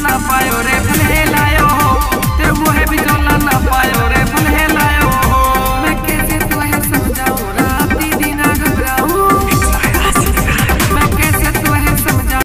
na fire replay